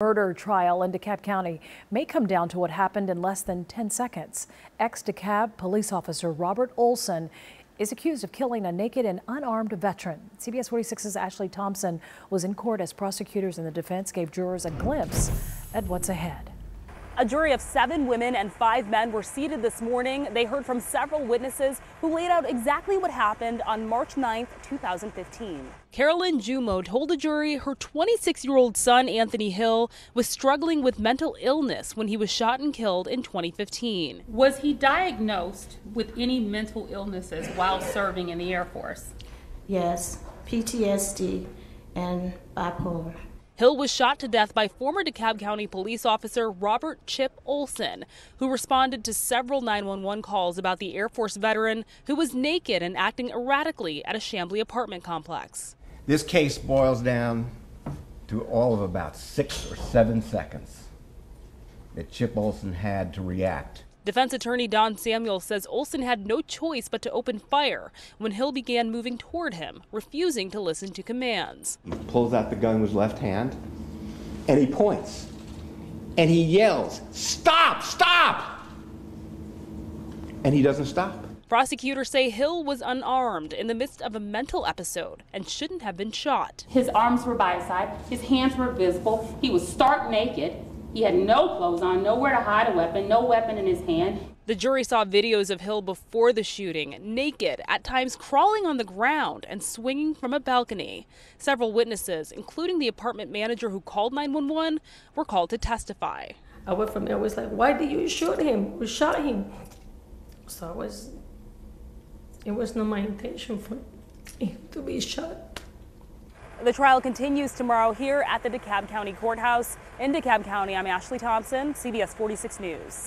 Murder trial in DeKalb County may come down to what happened in less than 10 seconds. Ex-DeKalb police officer Robert Olsen is accused of killing a naked and unarmed veteran. CBS 46's Ashley Thompson was in court as prosecutors and the defense gave jurors a glimpse at what's ahead. A jury of seven women and five men were seated this morning. They heard from several witnesses who laid out exactly what happened on March 9th, 2015. Carolyn Giummo told the jury her 26 year old son, Anthony Hill, was struggling with mental illness when he was shot and killed in 2015. Was he diagnosed with any mental illnesses while serving in the Air Force? Yes, PTSD and bipolar. Hill was shot to death by former DeKalb County police officer Robert Chip Olsen, who responded to several 911 calls about the Air Force veteran who was naked and acting erratically at a Chamblee apartment complex. This case boils down to all of about six or seven seconds that Chip Olsen had to react Defense attorney Don Samuel says Olsen had no choice but to open fire when Hill began moving toward him, refusing to listen to commands. He pulls out the gun with his left hand and he points and he yells, Stop! Stop! And he doesn't stop. Prosecutors say Hill was unarmed in the midst of a mental episode and shouldn't have been shot. His arms were by his side, his hands were visible, he was stark naked. He had no clothes on, nowhere to hide a weapon, no weapon in his hand. The jury saw videos of Hill before the shooting, naked, at times crawling on the ground and swinging from a balcony. Several witnesses, including the apartment manager who called 911, were called to testify. I went from there, I was like, why did you shoot him? We shot him. So it was, it was not my intention for him to be shot. The trial continues tomorrow here at the DeKalb County Courthouse. In DeKalb County, I'm Ashley Thompson, CBS 46 News.